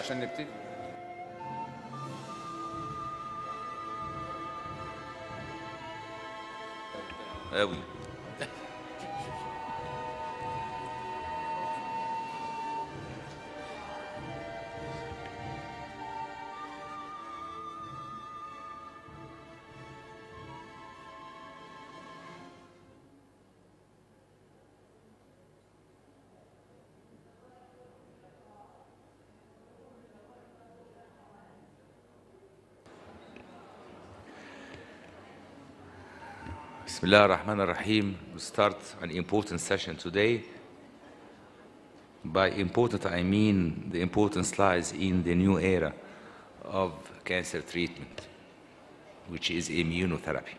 عشان نبتدي قوي Bismillah ar-Rahman ar-Rahim. We start an important session today. By important, I mean the importance lies in the new era of cancer treatment, which is immunotherapy.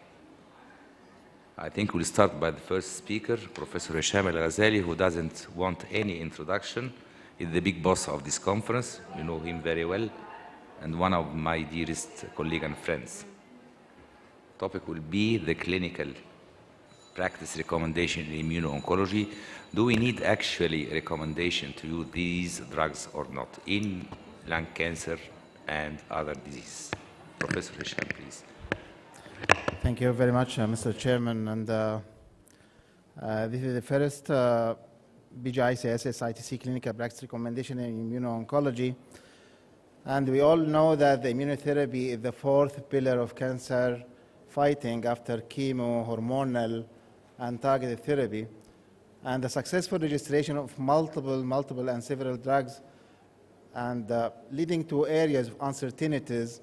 I think we'll start by the first speaker, Professor Hesham El Ghazaly, who doesn't want any introduction. He's the big boss of this conference. You know him very well, and one of my dearest colleagues and friends topic will be the clinical practice recommendation in immuno-oncology. Do we need actually recommendation to use these drugs or not in lung cancer and other diseases? Professor Hesham, please. Thank you very much, uh, Mr. Chairman. And uh, uh, this is the first uh, BGICSS ITC clinical practice recommendation in immuno-oncology. And we all know that the immunotherapy is the fourth pillar of cancer fighting after chemo, hormonal, and targeted therapy. And the successful registration of multiple, multiple, and several drugs and uh, leading to areas of uncertainties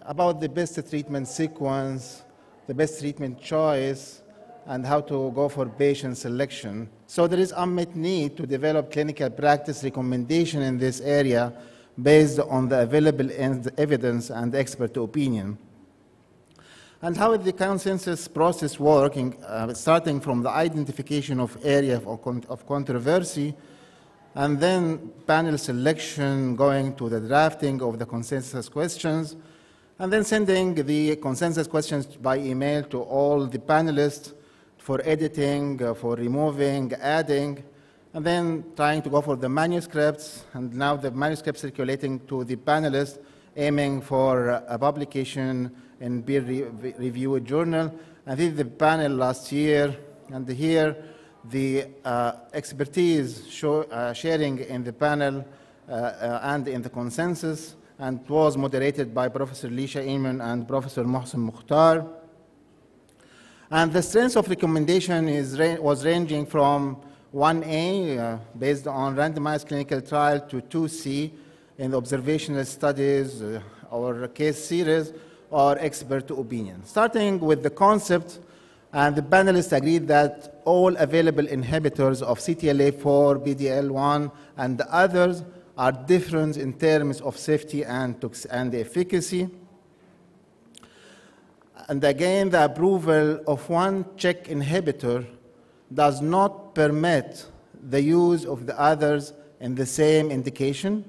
about the best treatment sequence, the best treatment choice, and how to go for patient selection. So there is unmet need to develop clinical practice recommendation in this area based on the available evidence and expert opinion. And how the consensus process working, uh, starting from the identification of area of, controversy, and then panel selection going to the drafting of the consensus questions, and then sending the consensus questions by email to all the panelists for editing, uh, for removing, adding, and then trying to go for the manuscripts, and now the manuscript circulating to the panelists, aiming for a publication in peer-reviewed journal. I did the panel last year, and here the uh, expertise show, uh, sharing in the panel uh, uh and in the consensus, and was moderated by Professor Lisha Iman and Professor Mohsen Mukhtar. And the strength of recommendation is, was ranging from 1A, uh, based on randomized clinical trial, to 2C in the observational studies uh, or case series, or expert opinion. Starting with the concept, and the panelists agreed that all available inhibitors of CTLA4, PD-L1, and the others are different in terms of safety and, and efficacy. And again, the approval of one check inhibitor does not permit the use of the others in the same indication.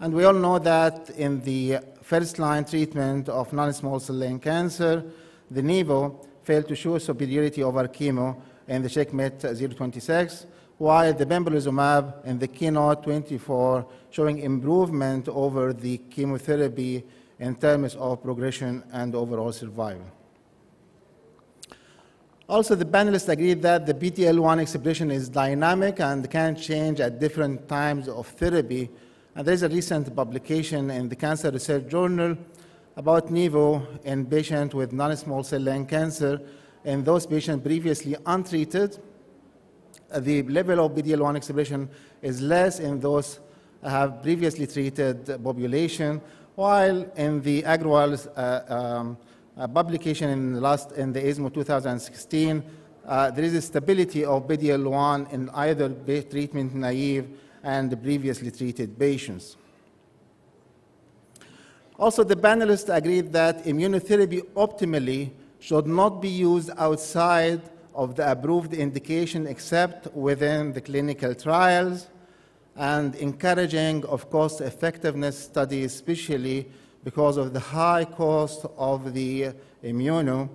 And we all know that in the first-line treatment of non-small cell lung cancer, the NIVO failed to show superiority over chemo in the CheckMate 026, while the pembrolizumab in the Keynote 24 showing improvement over the chemotherapy in terms of progression and overall survival. Also, the panelists agreed that the PD-L1 expression is dynamic and can change at different times of therapy. And there's a recent publication in the Cancer Research Journal about NIVO in patients with non-small cell lung cancer. In those patients previously untreated, the level of PD-L1 expression is less in those have previously treated population, while in the Agrawal uh, um, uh, publication in the last in the ESMO 2016, uh, there is a stability of PD-L1 in either treatment naive and the previously treated patients. Also, the panelists agreed that immunotherapy optimally should not be used outside of the approved indication except within the clinical trials and encouraging of cost effectiveness studies, especially because of the high cost of the immuno,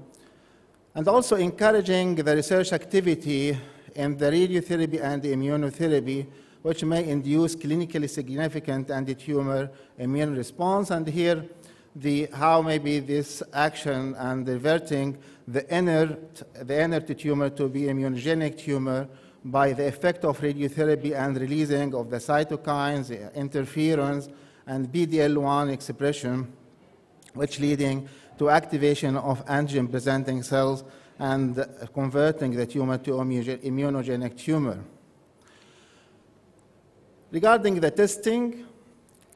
and also encouraging the research activity in the radiotherapy and the immunotherapy which may induce clinically significant anti-tumor immune response. And here, the, how maybe this action and reverting the inert, the inert tumor to be immunogenic tumor by the effect of radiotherapy and releasing of the cytokines, interferons, and PD-L1 expression, which leading to activation of antigen-presenting cells and converting the tumor to immunogenic tumor. Regarding the testing,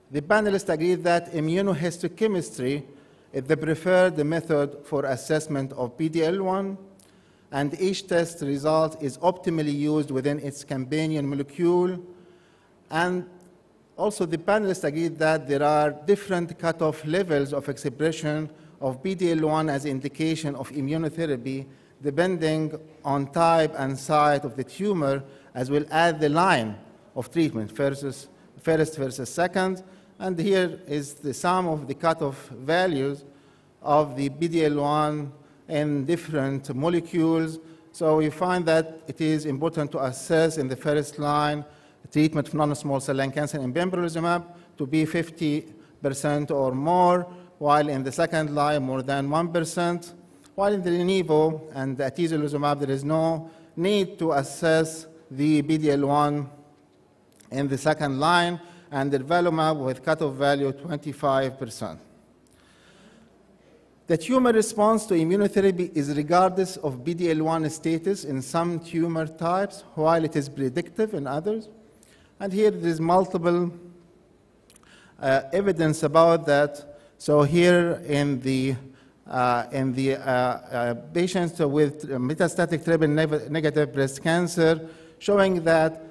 the panelists agreed that immunohistochemistry is the preferred method for assessment of PD-L1, and each test result is optimally used within its companion molecule. And also the panelists agreed that there are different cutoff levels of expression of PD-L1 as indication of immunotherapy depending on type and site of the tumor as well as the line of treatment versus first versus second and here is the sum of the cutoff values of the PD-L1 in different molecules. So we find that it is important to assess in the first line treatment of non-small cell lung cancer in pembrolizumab to be 50% or more, while in the second line more than 1%, while in the Nivo and the atezolizumab there is no need to assess the PD-L1 in the second line, and the durvalumab with cutoff value 25%. The tumor response to immunotherapy is regardless of PD-L1 status in some tumor types, while it is predictive in others. And here there is multiple uh, evidence about that. So here in the uh, in the uh, uh patients with metastatic triple negative breast cancer, showing that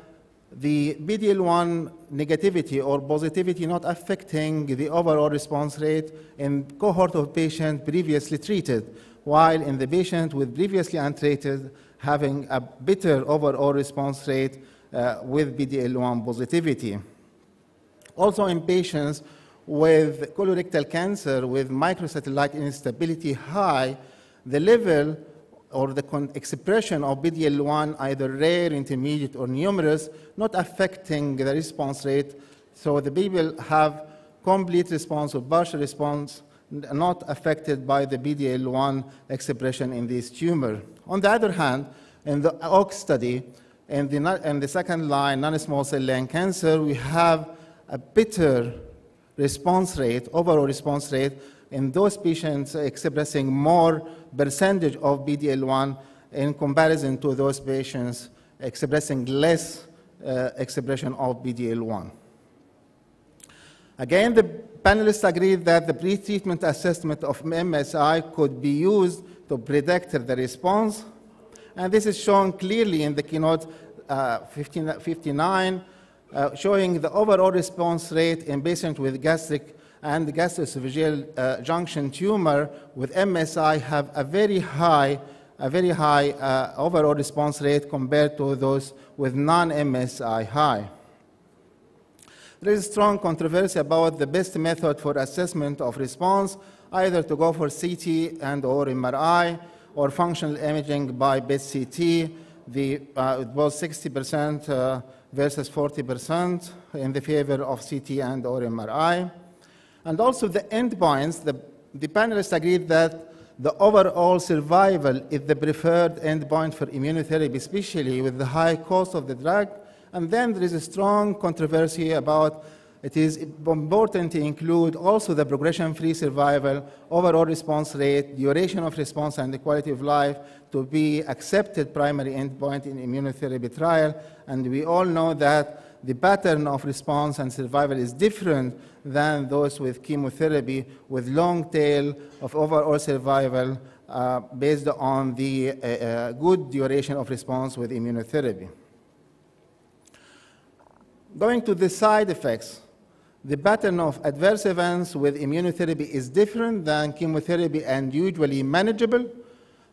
the PD-L1 negativity or positivity not affecting the overall response rate in cohort of patients previously treated, while in the patient with previously untreated having a better overall response rate uh, with PD-L1 positivity. Also in patients with colorectal cancer with microsatellite instability high, the level or the expression of PD-L1, either rare, intermediate, or numerous, not affecting the response rate. So the people have complete response or partial response not affected by the PD-L1 expression in this tumor. On the other hand, in the OAK study, in the, in the second line non-small cell lung cancer, we have a better response rate, overall response rate, in those patients expressing more percentage of PD-L1 in comparison to those patients expressing less uh, expression of PD-L1. Again, the panelists agreed that the pre-treatment assessment of MSI could be used to predict the response, and this is shown clearly in the keynote uh, 59, uh, showing the overall response rate in patients with gastric and the gastroesophageal uh, junction tumor with MSI have a very high, a very high uh, overall response rate compared to those with non-MSI high. There is strong controversy about the best method for assessment of response, either to go for CT and or MRI or functional imaging by PET-CT. The, uh, it was 60% uh, versus 40% in the favor of CT and or MRI. And also the endpoints, the, the panelists agreed that the overall survival is the preferred endpoint for immunotherapy, especially with the high cost of the drug. And then there is a strong controversy about it is important to include also the progression-free survival, overall response rate, duration of response, and the quality of life to be accepted primary endpoint in immunotherapy trial. And we all know that the pattern of response and survival is different than those with chemotherapy with long tail of overall survival uh, based on the uh, uh, good duration of response with immunotherapy. Going to the side effects, the pattern of adverse events with immunotherapy is different than chemotherapy and usually manageable.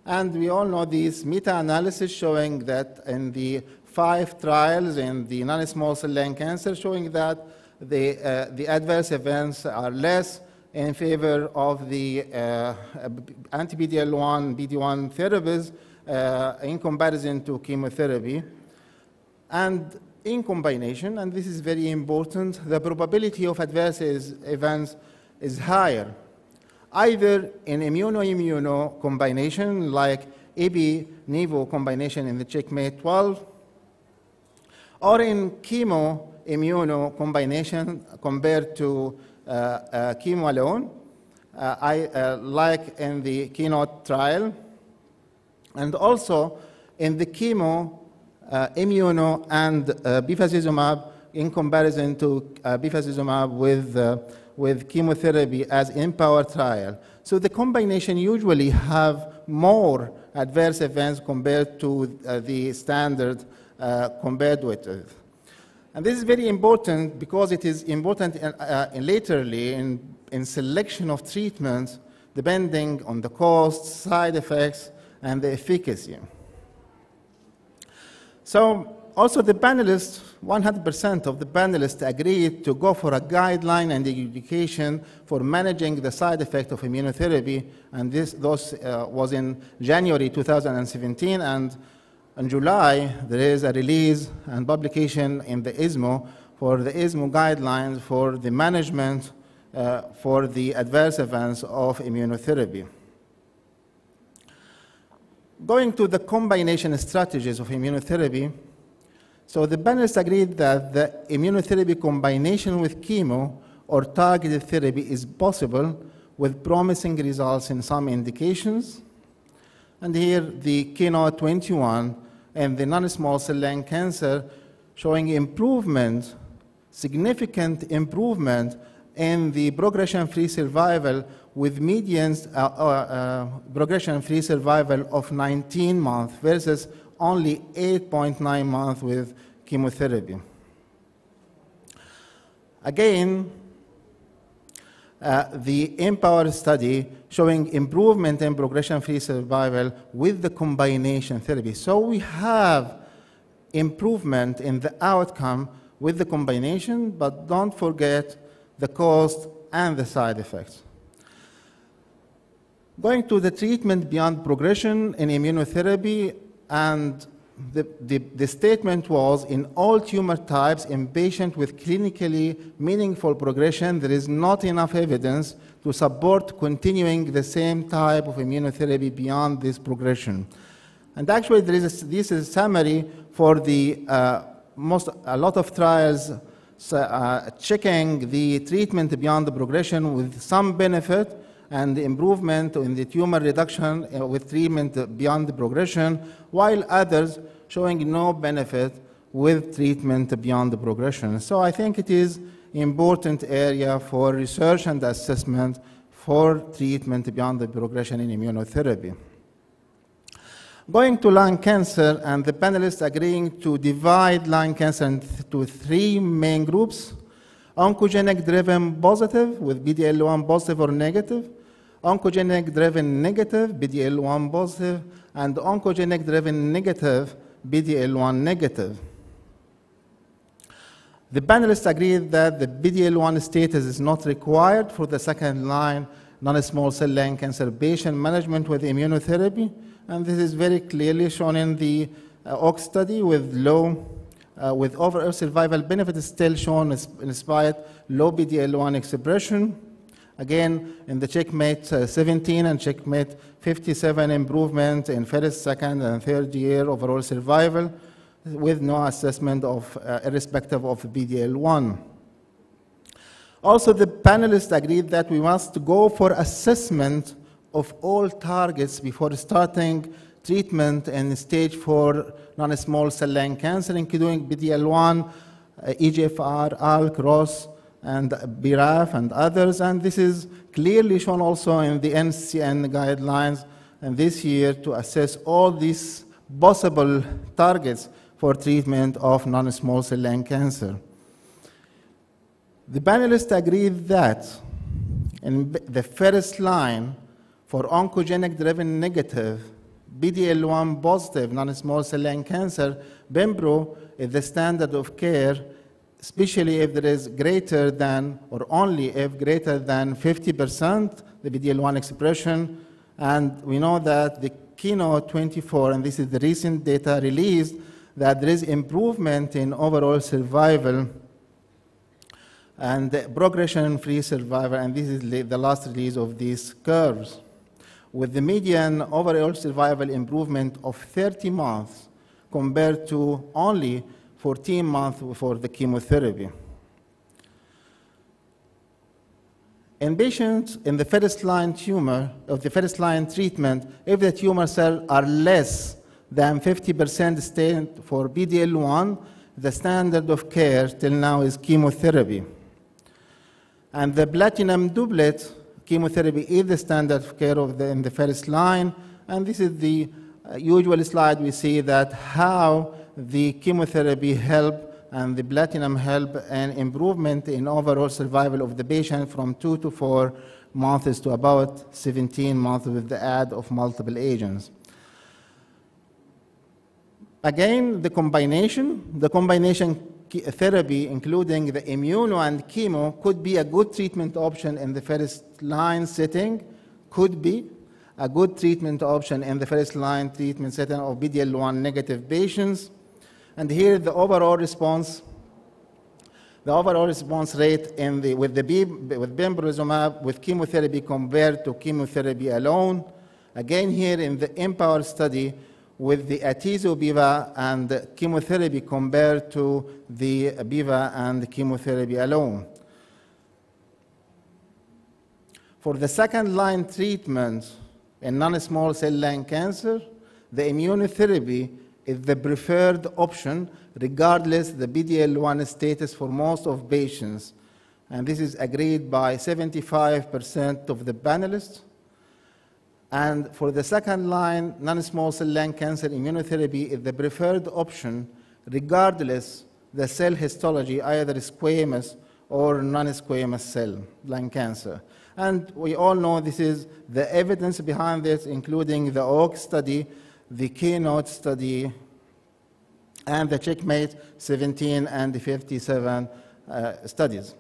And we all know these meta-analysis showing that in the five trials in the non-small cell lung cancer showing that the, uh, the adverse events are less in favor of the uh, anti-PD-L1, PD-1 therapies uh, in comparison to chemotherapy. And in combination, and this is very important, the probability of adverse events is higher, either in immuno-immuno combination like IPI-NIVO combination in the CheckMate 12, or in chemo-immuno combination compared to uh, uh, chemo alone, uh, I, uh, like in the keynote trial, and also in the chemo, uh, immuno, and uh, bevacizumab in comparison to bevacizumab with, with chemotherapy as IMpower trial. So the combination usually have more adverse events compared to the standard compared with it. And this is very important because it is important in, uh, in laterly in, in selection of treatments depending on the cost, side effects, and the efficacy. So also the panelists, 100% of the panelists agreed to go for a guideline and education for managing the side effect of immunotherapy, and this those, uh, was in January 2017, and in July there is a release and publication in the ESMO for the ESMO guidelines for the management uh, for the adverse events of immunotherapy. Going to the combination strategies of immunotherapy, so the panelists agreed that the immunotherapy combination with chemo or targeted therapy is possible with promising results in some indications. And here the Keynote 21 and the non-small cell lung cancer showing improvement, significant improvement in the progression-free survival with median uh, uh, uh, progression-free survival of 19 months versus only 8.9 months with chemotherapy. Again, uh, the IMpower study showing improvement in progression-free survival with the combination therapy. So we have improvement in the outcome with the combination, but don't forget the cost and the side effects. Going to the treatment beyond progression in immunotherapy, and the, the, the, statement was in all tumor types in patients with clinically meaningful progression, there is not enough evidence to support continuing the same type of immunotherapy beyond this progression. And actually, there is a, this is a summary for the uh, most, a lot of trials uh, checking the treatment beyond the progression with some benefit and the improvement in the tumor reduction uh, with treatment beyond progression, while others showing no benefit with treatment beyond the progression. So I think it is important area for research and assessment for treatment beyond the progression in immunotherapy. Going to lung cancer, and the panelists agreeing to divide lung cancer into three main groups, oncogenic driven positive with PD-L1 positive or negative, oncogenic driven negative, PD-L1 positive, and oncogenic driven negative, PD-L1 negative. The panelists agreed that the PD-L1 status is not required for the second line non-small cell lung cancer patient management with immunotherapy, and this is very clearly shown in the uh, OAK study with low, uh, with overall survival benefit still shown in spite low PD-L1 expression. Again, in the checkmate uh, 17 and checkmate 57 improvement in first, second, and third year overall survival with no assessment of uh, irrespective of PD-L1. Also, the panelists agreed that we must go for assessment of all targets before starting treatment in stage 4 non-small cell lung cancer, including PD-L1, uh, EGFR, ALK, ROS, and BRAF and others. And this is clearly shown also in the NCCN guidelines and this year to assess all these possible targets for treatment of non-small cell lung cancer. The panelists agreed that in the first line, for oncogenic driven negative, PD-L1 positive non-small cell lung cancer, Pembro is the standard of care, especially if there is greater than, or only if greater than 50% the PD-L1 expression. And we know that the Keynote 24, and this is the recent data released, that there is improvement in overall survival and progression-free survival, and this is the last release of these curves, with the median overall survival improvement of 30 months compared to only 14 months for the chemotherapy. In patients in the first line tumor, of the first line treatment, if the tumor cells are less than 50% stained for PD-L1, the standard of care till now is chemotherapy. And the platinum doublet chemotherapy is the standard of care of the, in the first line. And this is the uh, usual slide we see that how the chemotherapy help and the platinum help an improvement in overall survival of the patient from two to four months to about 17 months with the add of multiple agents. Again, the combination, the combination therapy, including the immuno and chemo, could be a good treatment option in the first line setting, could be a good treatment option in the first line treatment setting of PD-L1 negative patients. And here the overall response, the overall response rate in the, with, the with pembrolizumab with chemotherapy compared to chemotherapy alone. Again here in the IMpower study, with the atezo-biva and chemotherapy compared to the biva and chemotherapy alone. For the second line treatment in non-small cell lung cancer, the immunotherapy is the preferred option regardless the PD-L1 status for most of patients. And this is agreed by 75% of the panelists and for the second line, non-small cell lung cancer immunotherapy is the preferred option regardless the cell histology, either squamous or non-squamous cell lung cancer. And we all know this is the evidence behind this, including the OAK study, the Keynote study, and the Checkmate 17 and the 57 uh, studies.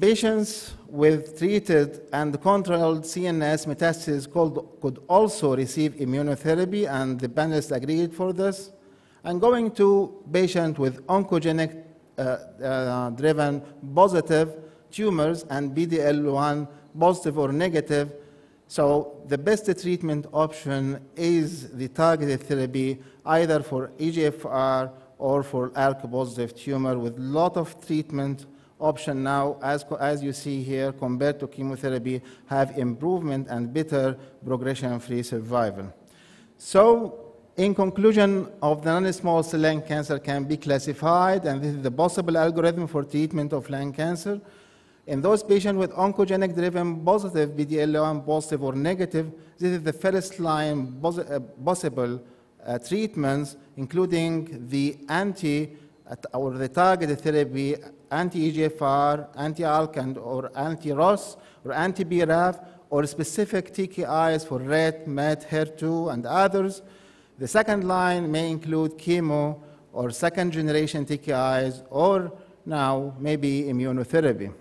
Patients with treated and controlled CNS metastases could also receive immunotherapy, and the panelists agreed for this. And going to patients with oncogenic uh, uh, driven positive tumors and PD-L1 positive or negative, so the best treatment option is the targeted therapy either for EGFR or for ALK-positive tumor with lot of treatment option now, as, as you see here, compared to chemotherapy, have improvement and better progression-free survival. So, in conclusion of the non-small cell lung cancer can be classified, and this is the possible algorithm for treatment of lung cancer. In those patients with oncogenic-driven positive, PD-L1 positive or negative, this is the first line uh, possible uh, treatments, including the anti or the targeted therapy anti-EGFR, anti-ALK, or anti-ROS, or anti-BRAF, or specific TKIs for RET, MET, HER2, and others. The second line may include chemo or second generation TKIs, or now maybe immunotherapy.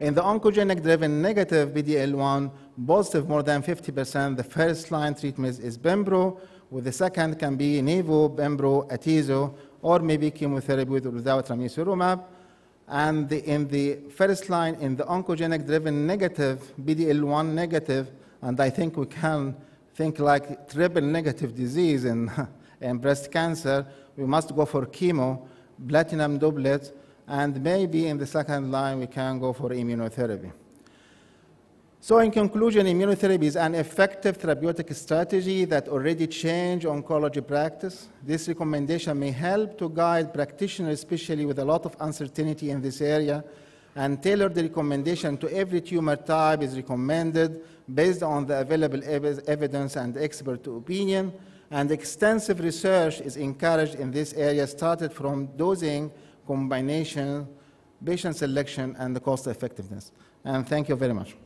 In the oncogenic driven negative PD-L1 positive more than 50%, the first line treatment is Pembro, with the second can be Nivo, Pembro, Atezo, or maybe chemotherapy with or without ramucirumab. And the, in the first line, in the oncogenic driven negative, PD-L1 negative, and I think we can think like triple negative disease in, in breast cancer, we must go for chemo, platinum doublet, and maybe in the second line we can go for immunotherapy. So in conclusion, immunotherapy is an effective therapeutic strategy that already changed oncology practice. This recommendation may help to guide practitioners, especially with a lot of uncertainty in this area, and tailor the recommendation to every tumor type is recommended based on the available ev evidence and expert opinion. And extensive research is encouraged in this area, started from dosing, combination, patient selection, and the cost effectiveness. And thank you very much.